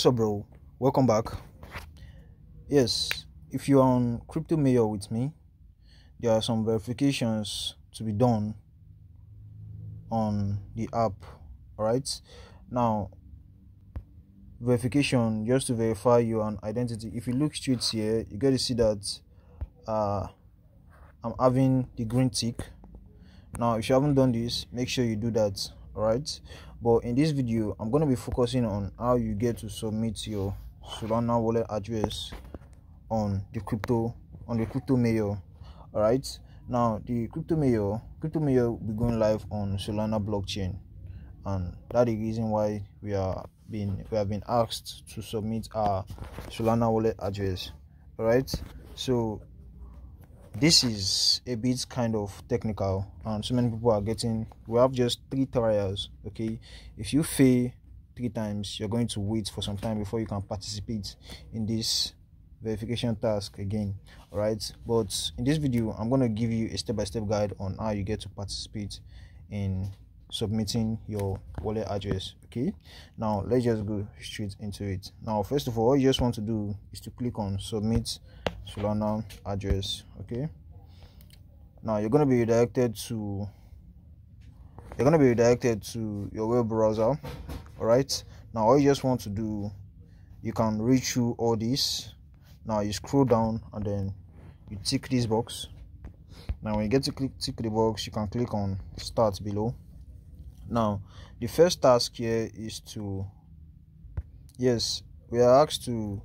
So, bro, welcome back. Yes, if you're on Crypto Mayor with me, there are some verifications to be done on the app. Alright, now verification just to verify your identity. If you look straight here, you get to see that uh, I'm having the green tick. Now, if you haven't done this, make sure you do that. Alright, but in this video i'm going to be focusing on how you get to submit your solana wallet address on the crypto on the crypto mayor all right now the crypto mayor crypto mayor will be going live on solana blockchain. And that is the reason why we are being we have been asked to submit our solana wallet address all right so this is a bit kind of technical and so many people are getting we have just three trials okay? If you fail three times you're going to wait for some time before you can participate in this verification task again all right but in this video i'm going to give you a step-by-step -step guide on how you get to participate in submitting your wallet address okay? Now let's just go straight into it. Now first of all all you just want to do is to click on submit solana address okay? Now you're going to be redirected to you're going to be redirected to your web browser all right now all you just want to do you can read through all this. Now you scroll down and then you tick this box. Now when you get to click tick the box you can click on start below. Now the first task here is to yes we are asked to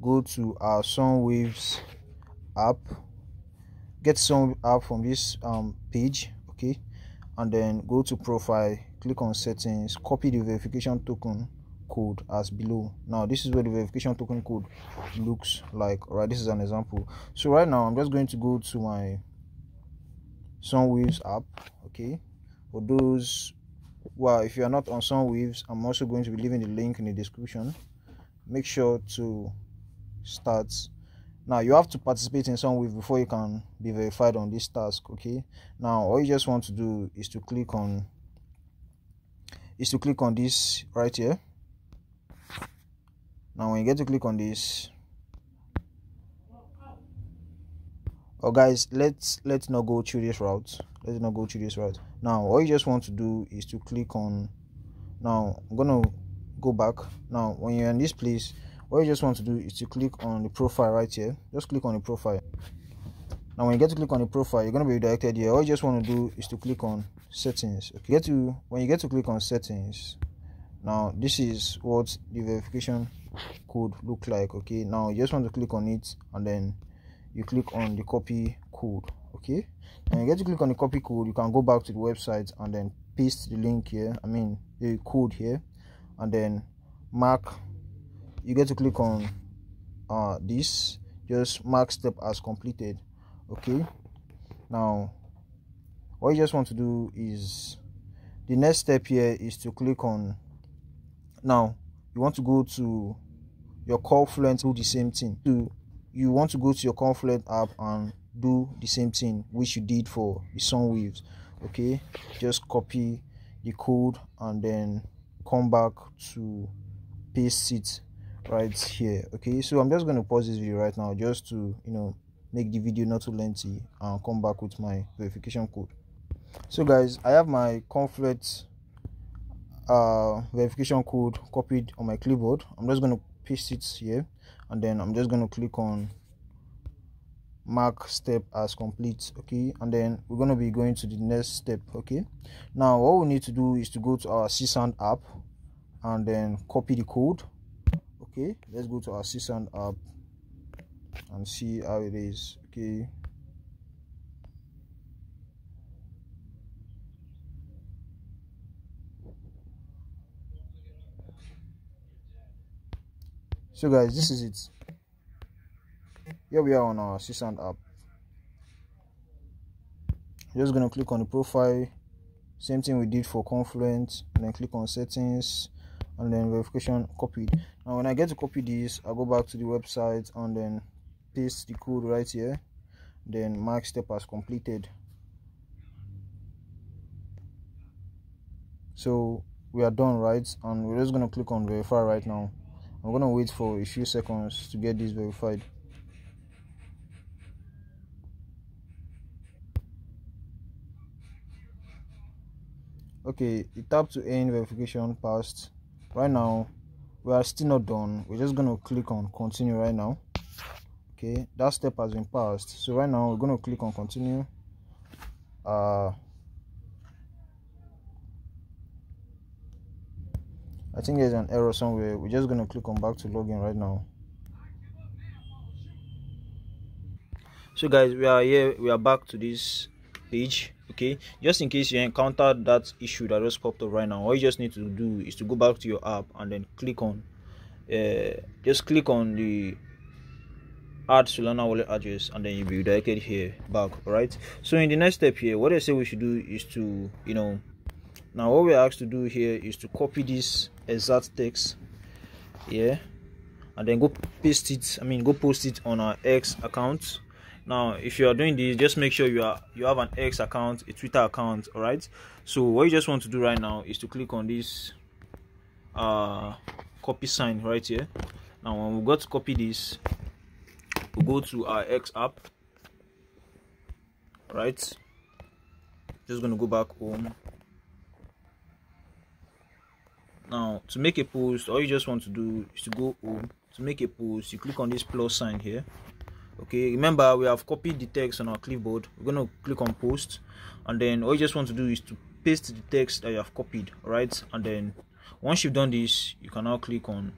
go to our Sunwaves app get some app from this um, page okay? And then go to profile click on settings copy the verification token code as below. Now this is where the verification token code looks like all right this is an example. So right now i'm just going to go to my sunwaves app okay? For those well if you are not on sunwaves i'm also going to be leaving the link in the description. Make sure to start now you have to participate in Sunwave before you can be verified on this task okay? Now all you just want to do is to click on is to click on this right here. Now when you get to click on this oh guys let's let's not go through this route. Let's not go through this route. Now all you just want to do is to click on now i'm gonna go back. Now when you're in this place what you just want to do is to click on the profile right here. Just click on the profile. Now when you get to click on the profile you're going to be redirected here. All you just want to do is to click on settings. Okay get to when you get to click on settings now this is what the verification code look like okay? Now you just want to click on it and then you click on the copy code okay? And you get to click on the copy code you can go back to the website and then paste the link here i mean the code here and then mark you get to click on uh this. Just mark step as completed. Okay. Now what you just want to do is the next step here is to click on now you want to go to your Callfluent do the same thing. So you want to go to your Callfluent app and do the same thing which you did for the Sunwaves okay. Just copy the code and then come back to paste it right here okay? So i'm just going to pause this video right now just to you know make the video not too lengthy and come back with my verification code. So guys i have my Callfluent uh, verification code copied on my clipboard. I'm just going to paste it here and then i'm just going to click on mark step as complete okay? And then we're going to be going to the next step okay? Now what we need to do is to go to our csand app and then copy the code okay let's go to our csand app and see how it is. Okay. So guys this is it. Here we are on our csand app. Just gonna click on the profile. Same thing we did for Callfluent and then click on settings and then verification copied. Now when i get to copy this i'll go back to the website and then paste the code right here. Then mark step as completed. So we are done right? And we're just going to click on verify right now. I'm gonna wait for a few seconds to get this verified. Okay the tap to end verification passed right now we are still not done. We're just going to click on continue right now. Okay that step has been passed. So right now we're going to click on continue. Uh I think there's an error somewhere. We're just going to click on back to login right now. So guys we are here. We are back to this page okay? Just in case you encounter that issue that just popped up right now all you just need to do is to go back to your app and then click on uh, just click on the add solana wallet address and then you'll be redirected here back all right so in the next step here what i say we should do is to you know now what we're asked to do here is to copy this exact text here and then go paste it i mean go post it on our x account now if you are doing this just make sure you are you have an x account a twitter account all right? So what you just want to do right now is to click on this uh copy sign right here. Now when we got to copy this we we'll go to our x app right? Just gonna go back home. Now to make a post all you just want to do is to go home. To make a post you click on this plus sign here okay remember we have copied the text on our clipboard. We're going to click on post and then all you just want to do is to paste the text that you have copied right? And then once you've done this you can now click on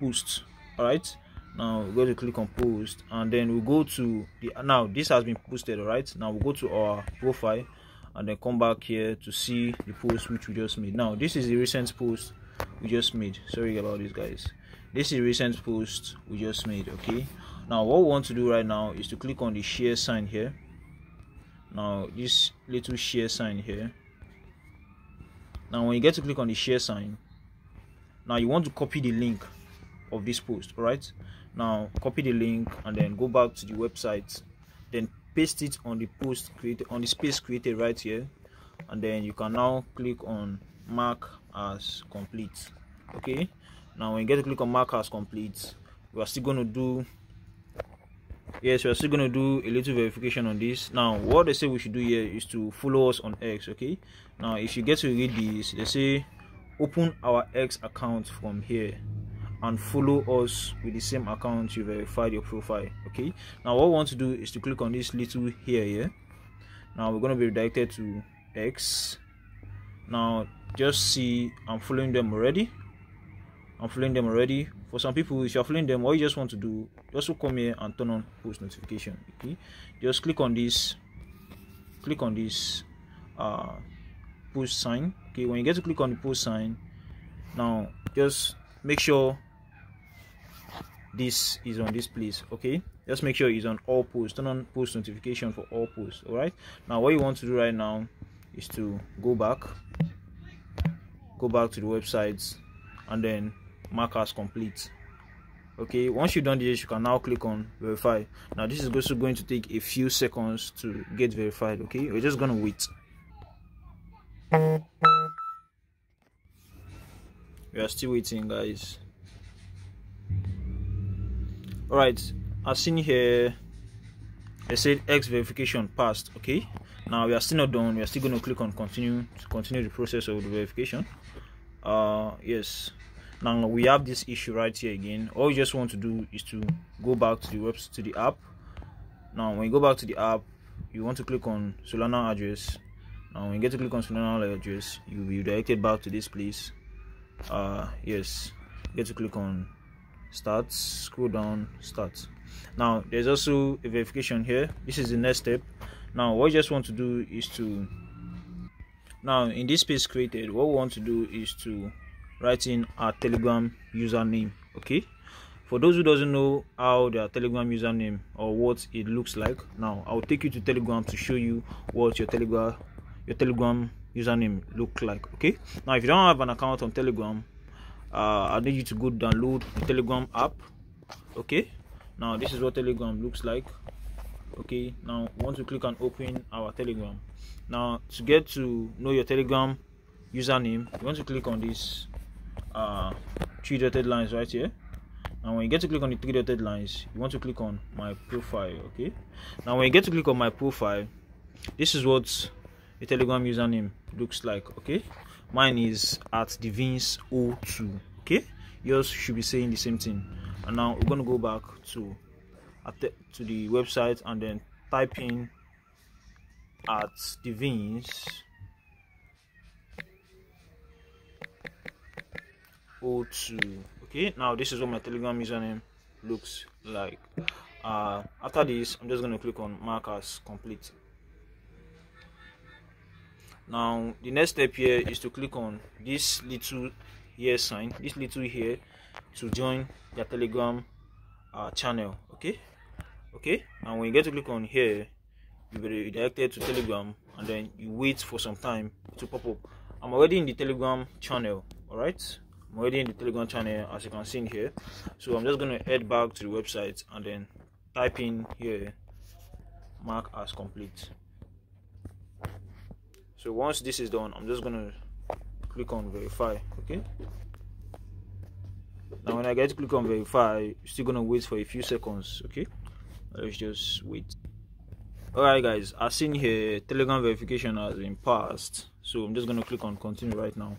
post all right? Now we're going to click on post and then we'll go to the now this has been posted all right? Now we'll go to our profile and then come back here to see the post which we just made. Now this is the recent post we just made. Sorry about this guys. This is recent post we just made okay now what we want to do right now is to click on the share sign here. Now this little share sign here. Now when you get to click on the share sign now you want to copy the link of this post all right now copy the link and then go back to the website then paste it on the post created on the space created right here and then you can now click on mark as complete okay? Now when you get to click on mark as complete we are still going to do yes we're still going to do a little verification on this. Now what they say we should do here is to follow us on x okay? Now if you get to read this they say open our x account from here and follow us with the same account you verified your profile okay? Now what we want to do is to click on this little here here now we're going to be redirected to x. Now just see i'm following them already i'm following them already. For some people if you're following them all you just want to do just come here and turn on post notification okay? Just click on this click on this uh post sign okay? When you get to click on the post sign now just make sure this is on this place okay? Just make sure it's on all posts. Turn on post notification for all posts all right now what you want to do right now is to go back go back to the websites and then mark as complete. Okay once you've done this you can now click on verify. Now this is also going to take a few seconds to get verified okay? We're just gonna wait. We are still waiting guys. All right i've seen here I said x verification passed okay? Now we are still not done. We are still going to click on continue to continue the process of the verification. Uh yes now we have this issue right here again. All you just want to do is to go back to the web to the app. Now when you go back to the app you want to click on solana address. Now when you get to click on solana address you'll be directed back to this place. Uh yes get to click on start scroll down start. Now there's also a verification here. This is the next step. Now what you just want to do is to now in this space created what we want to do is to write in our telegram username okay? For those who doesn't know how their telegram username or what it looks like now i'll take you to telegram to show you what your telegram your telegram username look like okay? Now if you don't have an account on telegram uh, i need you to go download the telegram app okay? Now this is what telegram looks like okay? Now once to click on open our telegram now to get to know your telegram username you want to click on this uh, three dotted lines right here. Now when you get to click on the three dotted lines you want to click on my profile okay? Now when you get to click on my profile this is what a telegram username looks like okay? Mine is at divins 02 okay? Yours should be saying the same thing. And now we're going to go back to to the website and then type in at divins 02 okay now this is what my telegram username looks like. Uh, after this i'm just going to click on mark as complete. Now the next step here is to click on this little here sign this little here to join your telegram uh, channel okay? Okay and when you get to click on here you will be redirected to telegram and then you wait for some time to pop up. I'm already in the telegram channel all right i'm already in the telegram channel as you can see in here. So i'm just going to head back to the website and then type in here mark as complete. So once this is done i'm just gonna click on verify okay? Now when i get to click on verify I'm still gonna wait for a few seconds okay? Let's just wait. Alright guys as seen here telegram verification has been passed. So i'm just gonna click on continue right now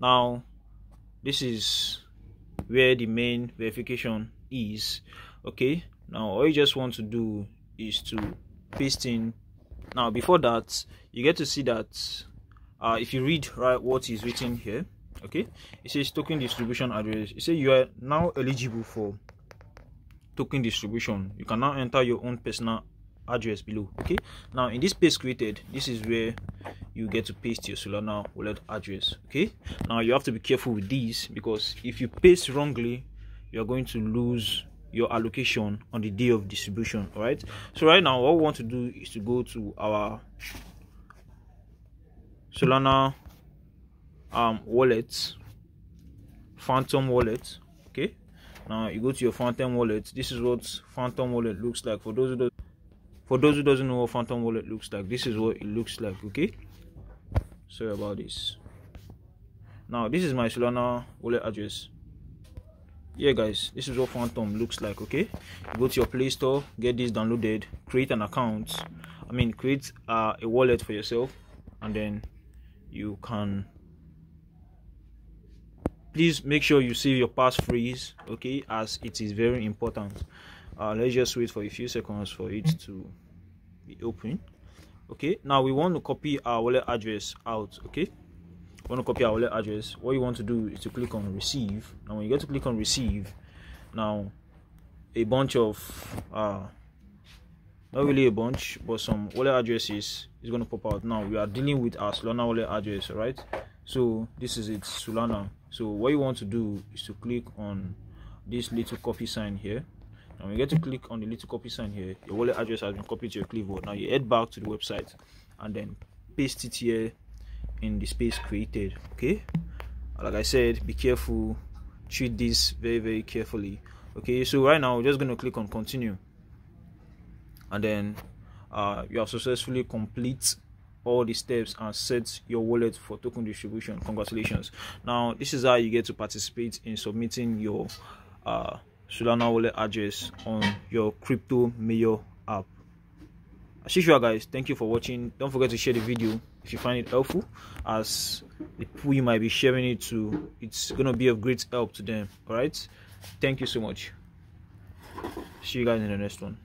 now this is where the main verification is okay? Now all you just want to do is to paste in. Now before that you get to see that uh, if you read right what is written here okay? It says token distribution address. It says you are now eligible for token distribution. You can now enter your own personal address below okay? Now in this space created this is where you get to paste your solana wallet address okay? Now you have to be careful with these because if you paste wrongly you're going to lose your allocation on the day of distribution all right so right now what we want to do is to go to our solana um wallet phantom wallet okay? Now you go to your phantom wallet. This is what phantom wallet looks like. For those who don't for those who doesn't know what phantom wallet looks like this is what it looks like okay sorry about this. Now this is my solana wallet address. Yeah guys this is what phantom looks like okay? Go to your play store get this downloaded create an account. I mean create uh, a wallet for yourself and then you can please make sure you save your passphrase okay as it is very important. Uh, let's just wait for a few seconds for it to be open okay? Now we want to copy our wallet address out okay? We want to copy our wallet address. What you want to do is to click on receive. Now when you get to click on receive now a bunch of uh not really a bunch but some wallet addresses is going to pop out. Now we are dealing with our solana wallet address right so this is it solana. So what you want to do is to click on this little copy sign here and you get to click on the little copy sign here your wallet address has been copied to your clipboard. Now you head back to the website and then paste it here in the space created okay? Like i said be careful. Treat this very very carefully okay? So right now we're just going to click on continue. And then uh, you have successfully complete all the steps and set your wallet for token distribution. Congratulations. Now this is how you get to participate in submitting your uh, solana wallet address on your crypto mayor app. As usual guys thank you for watching. Don't forget to share the video if you find it helpful as the people you might be sharing it to it's gonna be of great help to them all right? Thank you so much. See you guys in the next one